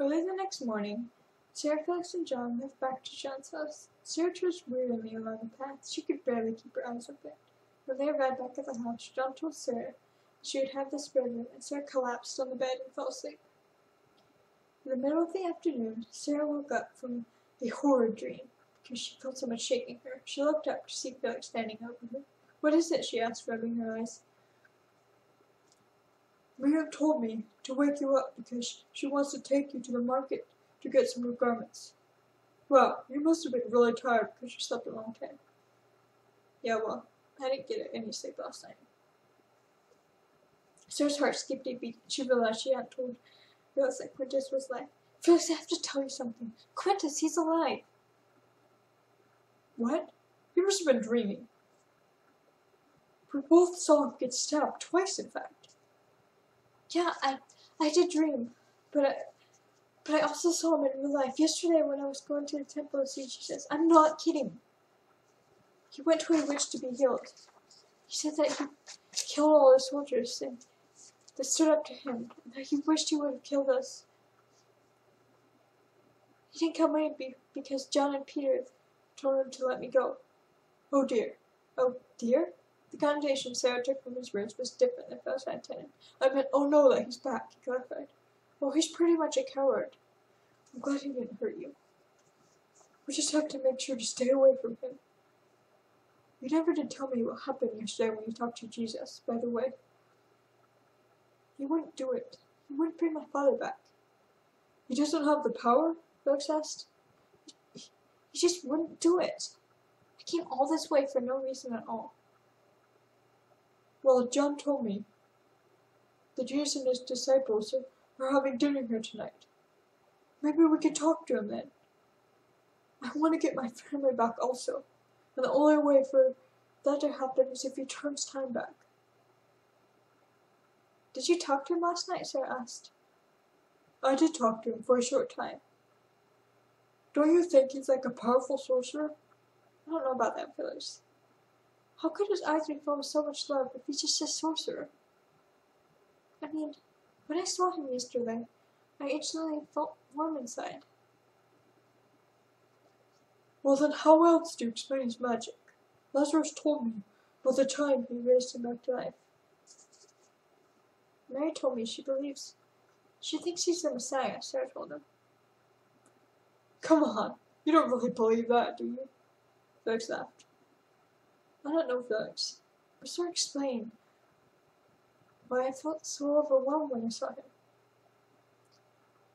Early the next morning, Sarah, Felix, and John left back to John's house. Sarah trudged wearily along the path. She could barely keep her eyes open. When they arrived back at the house, John told Sarah she would have the spare room, and Sarah collapsed on the bed and fell asleep. In the middle of the afternoon, Sarah woke up from a horrid dream because she felt someone shaking her. She looked up to see Felix standing over her. What is it? she asked, rubbing her eyes. Miriam told me to wake you up because she wants to take you to the market to get some new garments. Well, you must have been really tired because you slept a long time. Yeah, well, I didn't get any sleep last night. Sarah's heart skipped a beat. She realized she hadn't told Felix that Quintus was alive. Felix, I have to tell you something. Quintus, he's alive. What? You must have been dreaming. We both saw him get stabbed twice, in fact. Yeah, I, I did dream, but I, but I also saw him in real life yesterday when I was going to the temple of see Jesus. I'm not kidding. He went to a witch to be healed. He said that he killed all the soldiers and that stood up to him, and that he wished he would have killed us. He didn't kill me because John and Peter told him to let me go. Oh dear. Oh dear? The connotation Sarah took from his words was different than Felix intended. I meant, oh no, that he's back, he clarified. Well, he's pretty much a coward. I'm glad he didn't hurt you. We just have to make sure to stay away from him. You never did tell me what happened yesterday when you talked to Jesus, by the way. He wouldn't do it. He wouldn't bring my father back. He doesn't have the power? Felix asked. He, he just wouldn't do it. I came all this way for no reason at all. Well, John told me that Jesus and his disciples are, having dinner here tonight. Maybe we could talk to him then. I want to get my family back also, and the only way for that to happen is if he turns time back. Did you talk to him last night? Sarah asked. I did talk to him for a short time. Don't you think he's like a powerful sorcerer? I don't know about that, Felix. How could his eyes be filled with so much love if he's just a sorcerer? I mean, when I saw him yesterday, I instantly felt warm inside. Well then how else do you explain his magic? Lazarus told me about the time he raised him back to life. Mary told me she believes, she thinks he's the Messiah, Sarah told him. Come on, you don't really believe that, do you? Felix laughed. I don't know, Felix. I sort of explain why I felt so overwhelmed when I saw him.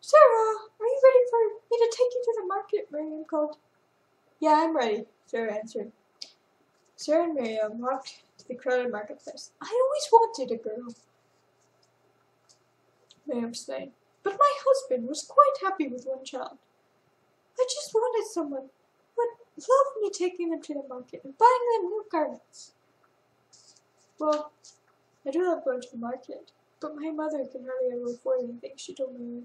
Sarah, are you ready for me to take you to the market? Miriam called. Yeah, I'm ready, Sarah answered. Sarah and Miriam walked to the crowded marketplace. I always wanted a girl. Miriam explained. But my husband was quite happy with one child. I just wanted someone love me taking them to the market and buying them new garments. Well, I do love going to the market, but my mother can hardly ever afford anything, she told me.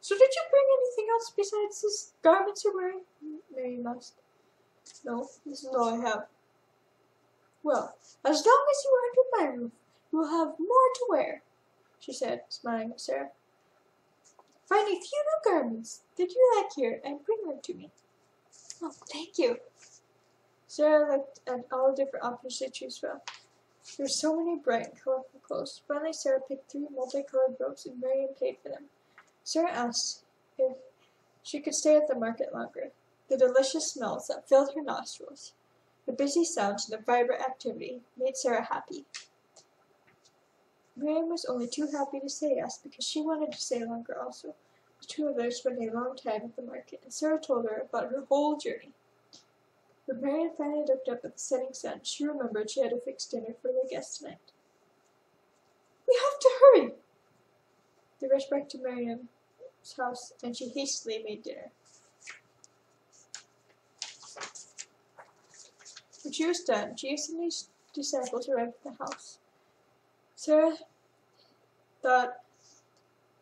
So did you bring anything else besides these garments you're wearing? Mary asked. No, this is all I have. Well, as long as you are under my roof, you will have more to wear, she said, smiling at Sarah. Find a few new garments that you like here and bring them to me. Oh, thank you. Sarah looked at all the different options to choose from. There were so many bright and colorful clothes. Finally, Sarah picked three multicolored robes and Miriam paid for them. Sarah asked if she could stay at the market longer. The delicious smells that filled her nostrils, the busy sounds, and the vibrant activity made Sarah happy. Miriam was only too happy to say yes because she wanted to stay longer also. The two of spent a long time at the market, and Sarah told her about her whole journey. When Miriam finally looked up at the setting sun, she remembered she had a fixed dinner for their guests tonight. We have to hurry! They rushed back to Miriam's house, and she hastily made dinner. When she was done, Jesus and his disciples arrived at the house. Sarah thought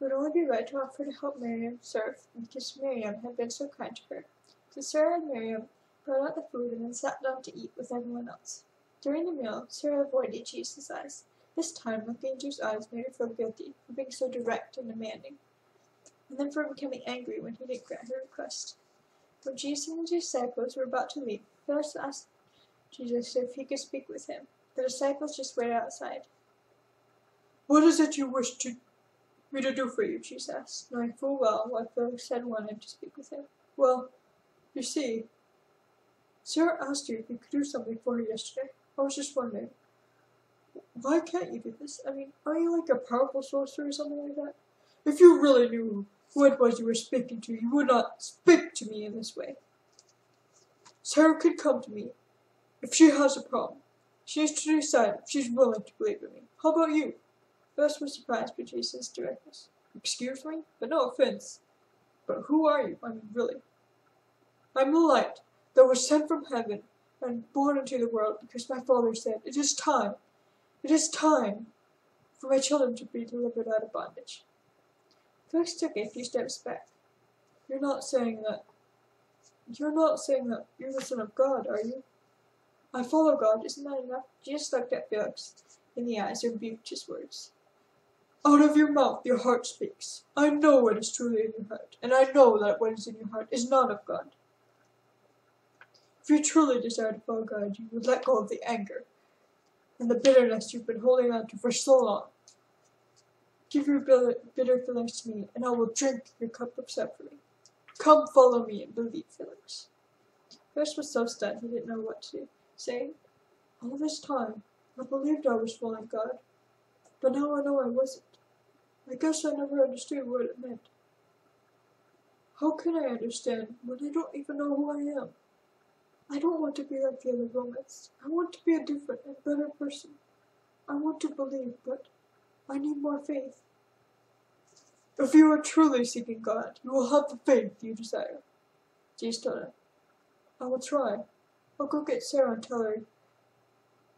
would only be right to offer to help Miriam serve, because Miriam had been so kind to her. So Sarah and Miriam brought out the food and then sat down to eat with everyone else. During the meal, Sarah avoided Jesus' eyes. This time, looking into his eyes made her feel guilty for being so direct and demanding. and then for becoming angry when he didn't grant her request. When Jesus and his disciples were about to leave, Philip asked Jesus if he could speak with him. The disciples just waited outside. What is it you wish to me to do for you? she asked, knowing full well what Philip said wanted to speak with him. Well, you see, Sarah asked you if you could do something for her yesterday. I was just wondering, why can't you do this? I mean, are you like a powerful sorcerer or something like that? If you really knew who it was you were speaking to, you would not speak to me in this way. Sarah could come to me if she has a problem. She has to decide if she's willing to believe in me. How about you? Felix was surprised by Jesus' directness. Excuse me, but no offense. But who are you? I mean, really. I'm the light that was sent from heaven and born into the world because my father said, It is time, it is time for my children to be delivered out of bondage. Felix took a few steps back. You're not saying that. You're not saying that you're the son of God, are you? I follow God, isn't that enough? Jesus looked at Felix in the eyes and rebuked his words. Out of your mouth your heart speaks. I know what is truly in your heart, and I know that what is in your heart is not of God. If you truly desire to follow God, you would let go of the anger and the bitterness you've been holding on to for so long. Give your bitter feelings to me, and I will drink your cup of suffering. Come follow me and believe, Felix. Felix was so stunned he didn't know what to say. All this time, I believed I was following God, but now I know I wasn't. I guess I never understood what it meant. How can I understand when I don't even know who I am? I don't want to be like the other. I want to be a different and better person. I want to believe, but I need more faith. If you are truly seeking God, you will have the faith you desire. Jesus told him. I will try. I'll go get Sarah and tell her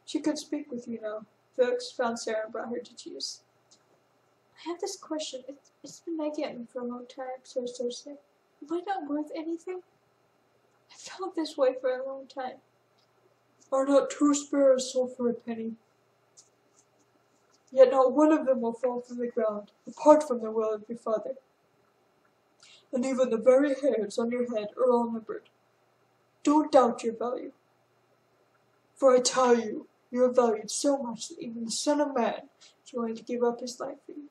she can speak with you now. Felix found Sarah and brought her to Jesus. I have this question. It's, it's been nagging me for a long time, so so sick. Am I not worth anything? I felt this way for a long time. Are not two sparrows sold for a penny? Yet not one of them will fall from the ground, apart from the will of your Father. And even the very hairs on your head are all numbered. Don't doubt your value. For I tell you, you are valued so much that even the Son of Man is willing to give up his life for you.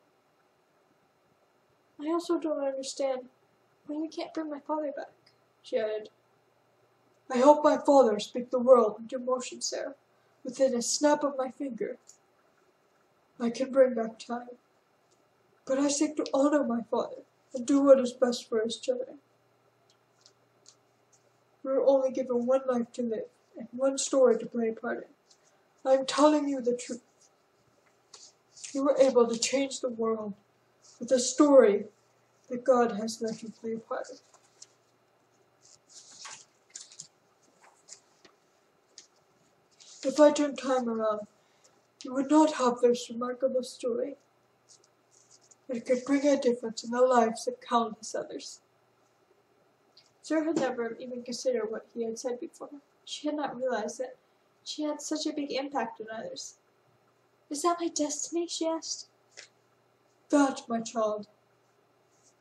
I also don't understand why you can't bring my father back, she added. I help my father speak the world into motion, Sarah. Within a snap of my finger, I can bring back time. But I seek to honor my father and do what is best for his children. We are only given one life to live and one story to play a part in. I am telling you the truth. You were able to change the world with a story that God has let you play a part in. If I turn time around, you would not have this remarkable story. It could bring a difference in the lives of countless others. Sarah had never even considered what he had said before. She had not realized that she had such a big impact on others. Is that my destiny? she asked. That, my child,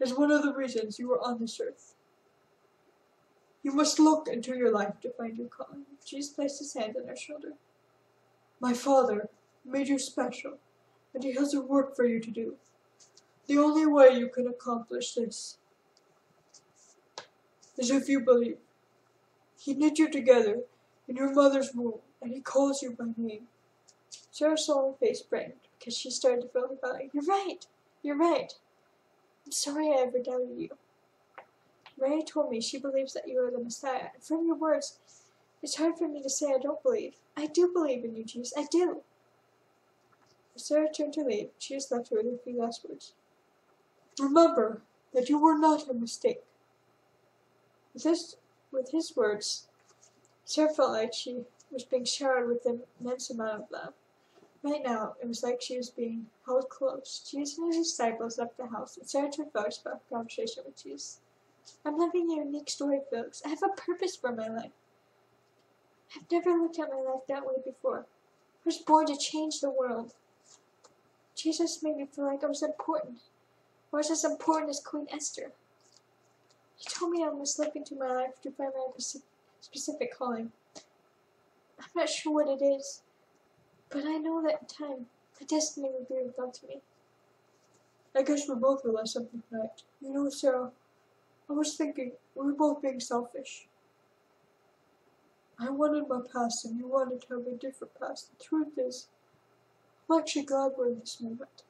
is one of the reasons you are on this earth. You must look into your life to find your calling. Jesus placed his hand on her shoulder. My father made you special, and he has a work for you to do. The only way you can accomplish this is if you believe. He knit you together in your mother's womb, and he calls you by name. Sarah's solemn face brightened because she started to feel her belly. You're right. You're right. I'm sorry I ever doubted you. Mary told me she believes that you are the Messiah, and from your words, it's hard for me to say I don't believe. I do believe in you, Jesus. I do. As Sarah turned to leave, Jesus left her with a few last words. Remember that you were not a mistake. With his, with his words, Sarah felt like she was being showered with an immense amount of love. Right now, it was like she was being held close. Jesus and his disciples left the house, and Sarah turned Felix about a conversation with Jesus. I'm living a unique story, folks. I have a purpose for my life. I've never looked at my life that way before. I was born to change the world. Jesus made me feel like I was important. I was as important as Queen Esther. He told me I must look into my life to find my specific calling. I'm not sure what it is, but I know that time, my destiny will be to me. I guess we both realize something tonight. You know, Sarah, I was thinking we are both being selfish. I wanted my past and you wanted to have a different past. The truth is, I'm actually glad we're in this moment.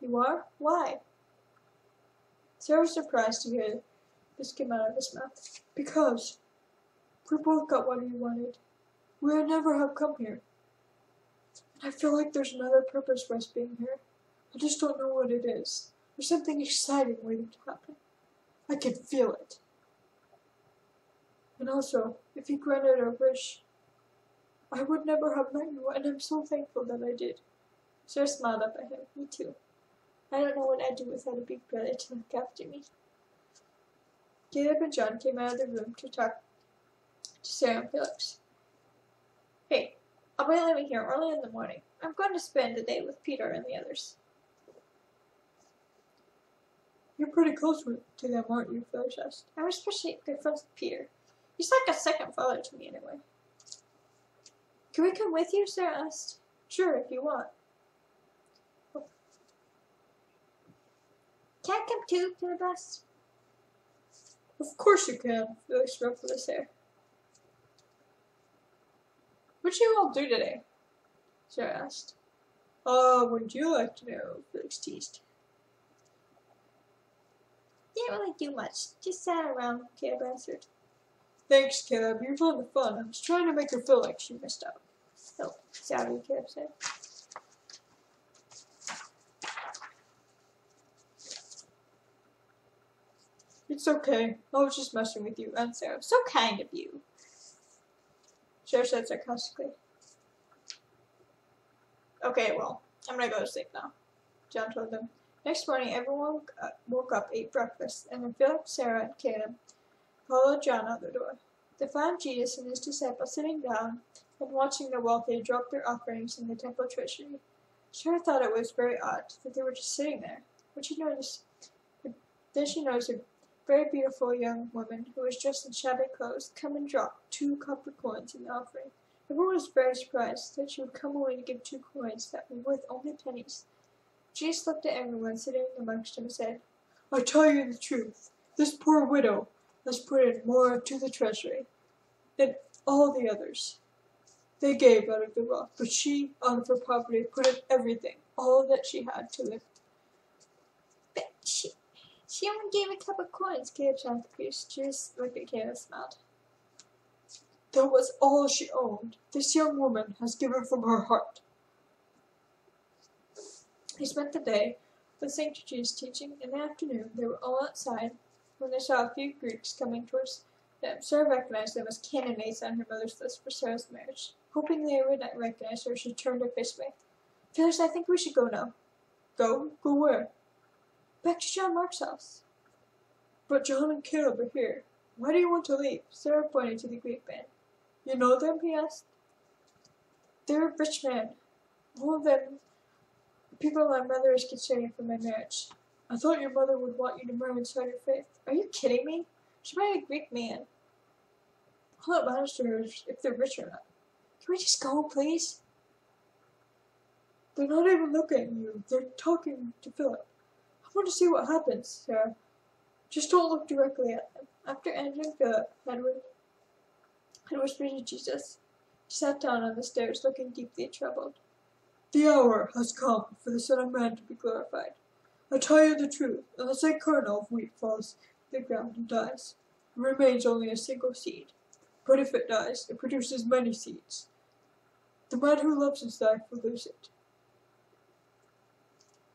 You are? Why? Sarah was surprised to hear this came out of his mouth. Because we both got what we wanted. We would never have come here. I feel like there's another purpose for us being here. I just don't know what it is. There's something exciting waiting to happen. I can feel it. And also, if you granted our wish, I would never have met you, and I'm so thankful that I did. Sarah smiled up at him. Me too. I don't know what I'd do without a big brother to look after me. Caleb and John came out of the room to talk to Sarah and Felix. Hey, I'll be leaving here early in the morning. I'm going to spend the day with Peter and the others. You're pretty close to them, aren't you? Asked. I'm especially good friends with Peter. He's like a second father to me anyway. Can we come with you? Sarah asked. Sure, if you want. Can I come too, Peter asked. Of course you can, Felix ruffled his hair. What'd you all do today? Sarah asked. Uh, wouldn't you like to know? Felix teased. Didn't really do much. Just sat around, Caleb answered. Thanks, Caleb. You're fun to fun. I was trying to make her feel like she missed out. Oh, sorry, Caleb said. It's okay. I was just messing with you and Sarah. So kind of you. Sarah said sarcastically. Okay, well, I'm gonna go to sleep now. John told them. Next morning, everyone uh, woke up, ate breakfast, and then Philip, Sarah, and Caleb followed John out the door. They found Jesus and his disciples sitting down and watching the wealthy drop their offerings in the temple treasury. Sarah thought it was very odd that they were just sitting there. But she noticed, then she noticed a very beautiful young woman who was dressed in shabby clothes come and drop two copper coins in the offering. Everyone was very surprised that she would come away to give two coins that were worth only pennies. Jesus looked at everyone sitting amongst them and said, I tell you the truth, this poor widow has put in more to the treasury than all the others. They gave out of their wealth, but she, out of her poverty, put in everything, all that she had to live. But she, she only gave a couple of coins, Caleb John Pierce. Just looked at Caleb smiled. That was all she owned. This young woman has given from her heart. They spent the day listening to Jesus' teaching. In the afternoon, they were all outside when they saw a few Greeks coming towards them. Sarah recognized them as candidates on her mother's list for Sarah's marriage. Hoping they would not recognize her, she turned her face away. Felix, I think we should go now. Go? Go where? Back to John Mark's house. But John and Caleb are here. Why do you want to leave? Sarah pointed to the Greek man. You know them? he asked. They're a rich man. All of them people my mother is considering for my marriage. I thought your mother would want you to marry inside her faith. Are you kidding me? She married a Greek man. All that matters to her is if they're rich or not. Can we just go, please? They're not even looking at you. They're talking to Philip. Want to see what happens, Sarah. Just don't look directly at them. After Philip, Edward had whispered to Jesus. He sat down on the stairs, looking deeply troubled. The hour has come for the Son of Man to be glorified. I tell you the truth, unless a kernel of wheat falls to the ground and dies, it remains only a single seed. But if it dies, it produces many seeds. The man who loves his life will lose it.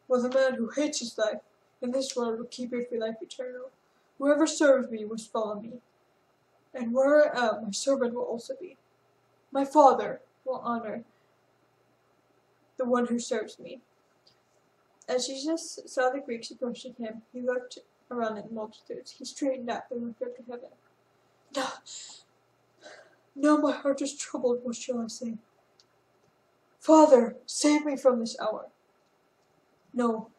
While the man who hates his life in this world will keep it for life eternal. Whoever serves me must follow me, and where I am, my servant will also be. My Father will honor the one who serves me. As Jesus saw the Greeks approaching him, he looked around at the multitudes. He straightened up and looked up to heaven. Now, now my heart is troubled. What shall I say? Father, save me from this hour. No,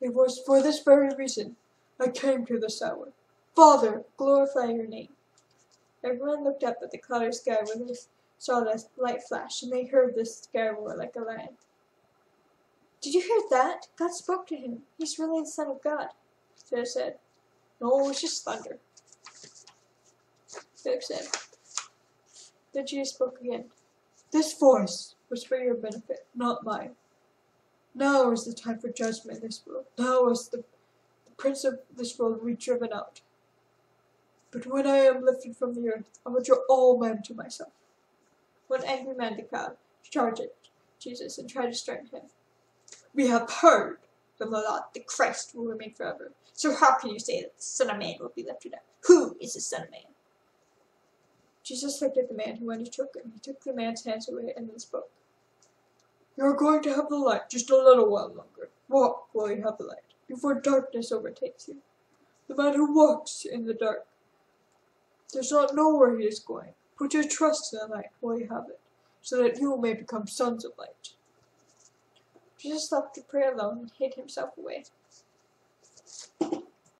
It was for this very reason I came to this hour. Father, glorify your name. Everyone looked up at the cloudy sky where they saw light flash, and they heard the sky roar like a lion. Did you hear that? God spoke to him. He's really the Son of God, Philip said. No, it was just thunder. Philip said. Then Jesus spoke again. This voice was for your benefit, not mine. Now is the time for judgment in this world. Now is the, the prince of this world will be driven out. But when I am lifted from the earth, I will draw all men to myself. One angry man in the crowd charged Jesus and tried to strike him. We have heard from the Lord the Christ will remain forever. So how can you say that the Son of Man will be lifted up? Who is the Son of Man? Jesus looked at the man who choke him. He took the man's hands away and then spoke. You are going to have the light just a little while longer. Walk while you have the light, before darkness overtakes you. The man who walks in the dark does not know where he is going. Put your trust in the light while you have it, so that you may become sons of light. Jesus left to pray alone and hid himself away.